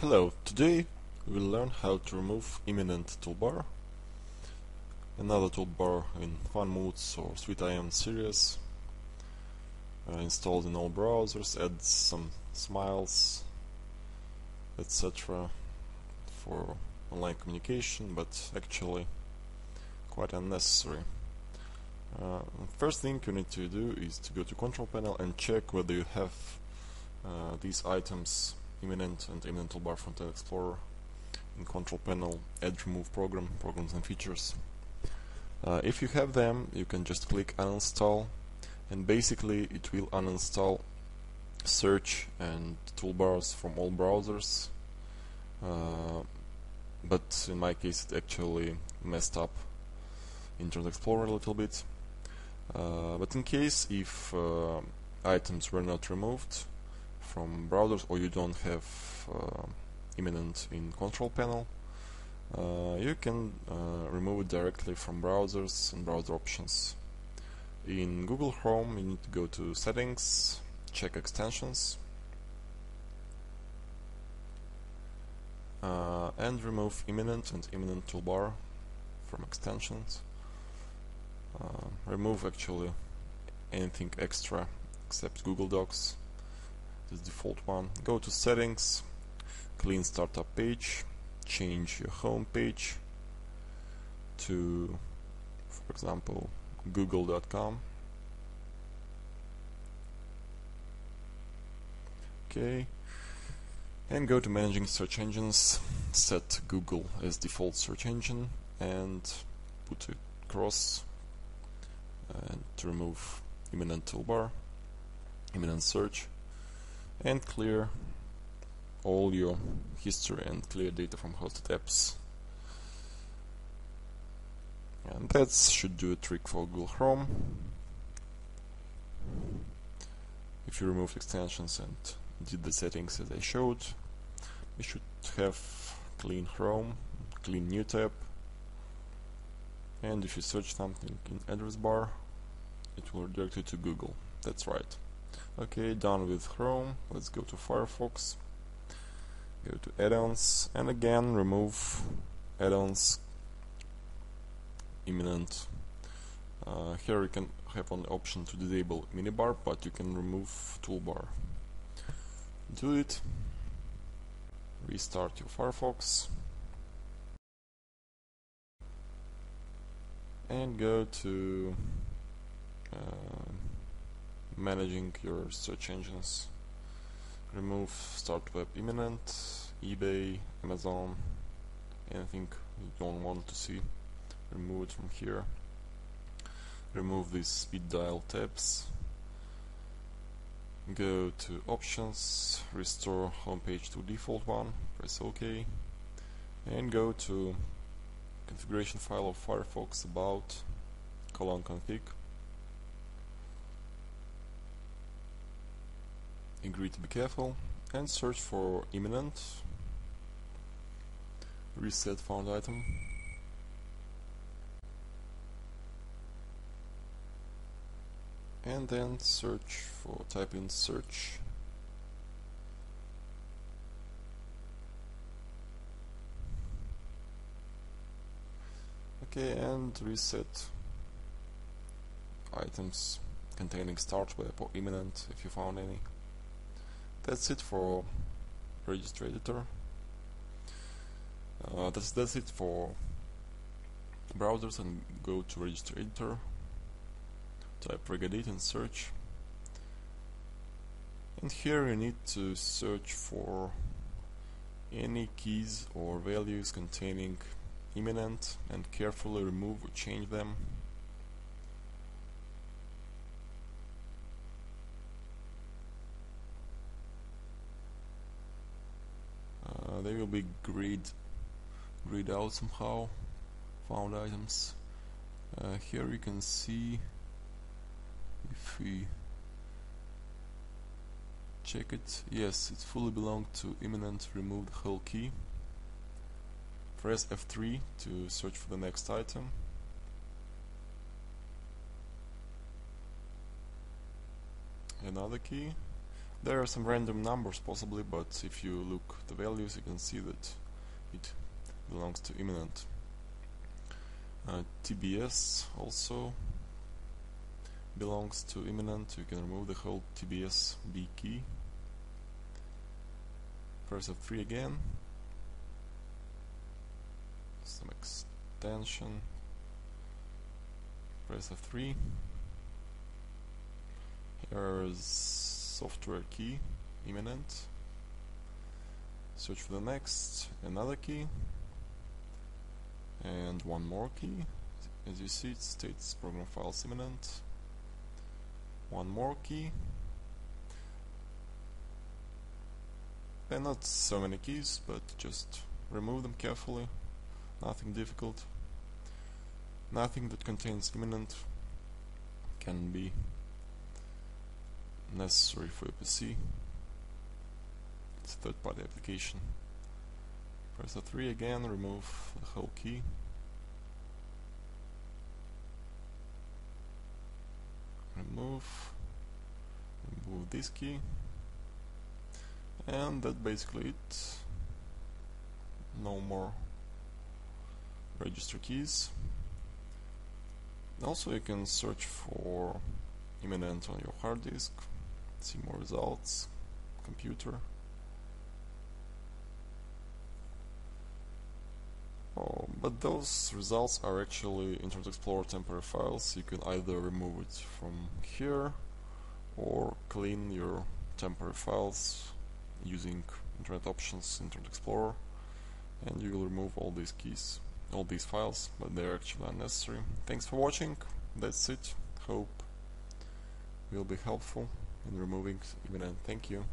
Hello, today we will learn how to remove Iminent toolbar, another toolbar in FunMoods or sweet SweetIM series, uh, installed in all browsers, add some smiles, etc. for online communication, but actually quite unnecessary. Uh, first thing you need to do is to go to control panel and check whether you have uh, these items Iminent and Iminent toolbar from Internet Explorer in control panel add remove program programs and features. Uh, if you have them you can just click uninstall and basically it will uninstall search and toolbars from all browsers. Uh, but in my case it actually messed up Internet Explorer a little bit. Uh, but in case if uh, items were not removed from browsers or you don't have uh, Iminent in control panel uh, you can uh, remove it directly from browsers and browser options. In Google Chrome you need to go to settings check extensions uh, and remove Iminent and Iminent toolbar from extensions. Uh, remove actually anything extra except Google Docs this default one. Go to settings clean startup page change your home page to for example google.com okay. And go to managing search engines set Google as default search engine and put it cross and uh, to remove Iminent toolbar Iminent search and clear all your history and clear data from hosted apps. And that should do a trick for Google Chrome. If you remove extensions and did the settings as I showed you should have clean Chrome clean new tab. And if you search something in address bar it will redirect you to Google. That's right Okay, done with Chrome. Let's go to Firefox. Go to add-ons and again remove add-ons Iminent. Uh, here you can have an option to disable minibar, but you can remove toolbar. Do it. Restart your Firefox. And go to uh, managing your search engines. Remove start web Iminent ebay amazon anything you don't want to see. Remove it from here. Remove these speed dial tabs. Go to options restore homepage to default one press ok and go to configuration file of Firefox about colon config agree to be careful and search for Iminent reset found item. And then search for type in search. Okay and reset items containing StartWeb or Iminent if you found any that's it for register editor uh, that's that's it for browsers and go to register editor type regedit and search. And here you need to search for any keys or values containing Iminent and carefully remove or change them uh, they will be grid grid out somehow found items. Uh, here you can see if we check it. Yes it fully belonged to Iminent remove the whole key. Press F3 to search for the next item. Another key There are some random numbers possibly, but if you look the values you can see that it belongs to Iminent. Uh, TBS also belongs to Iminent, you can remove the whole TBS B key. Press F3 again. Some extension. Press F3. Here's software key, Iminent. Search for the next, another key, and one more key. As you see, it states program files Iminent. One more key. And not so many keys, but just remove them carefully. Nothing difficult. Nothing that contains Iminent can be necessary for your PC. It's a third-party application. Press the 3 again, remove the whole key. Remove, remove this key, and that's basically it. No more register keys. Also, you can search for Iminent on your hard disk see more results. Computer. Oh, but those results are actually Internet Explorer temporary files you can either remove it from here or clean your temporary files using Internet Options Internet Explorer and you will remove all these keys all these files but they're actually unnecessary. Thanks for watching. That's it. Hope will be helpful in removing even Iminent. Thank you.